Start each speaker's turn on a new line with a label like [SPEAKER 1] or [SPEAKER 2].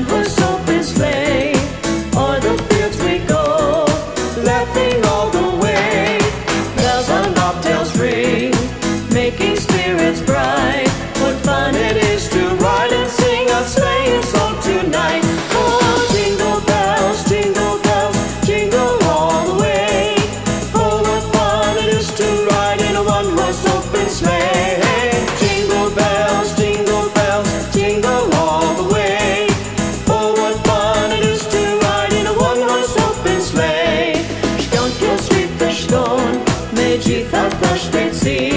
[SPEAKER 1] on whose soap is the fields we go, laughing all the way. Making spirits bright. What fun it is! Gjitha të